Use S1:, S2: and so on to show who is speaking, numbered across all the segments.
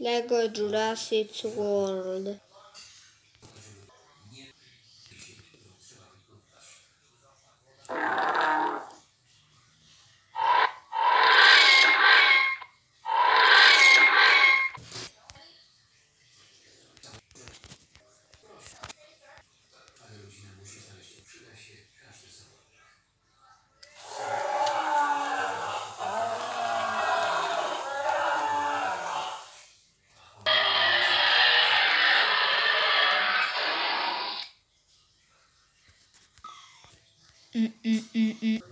S1: Lego Jurassic World. 嗯嗯嗯嗯。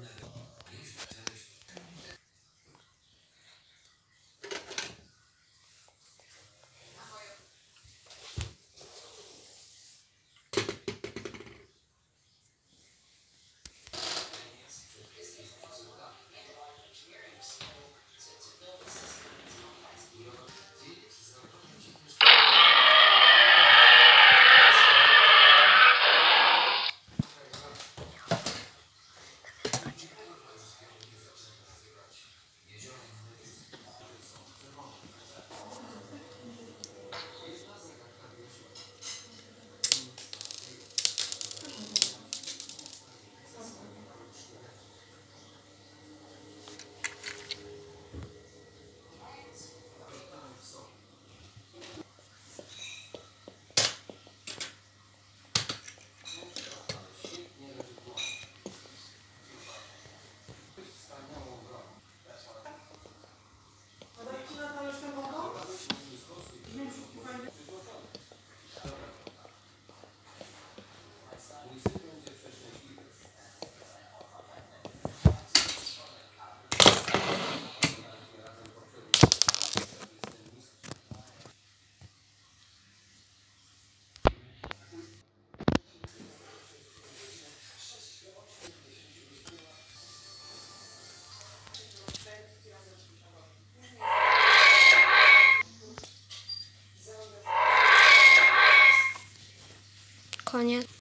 S1: Koniec.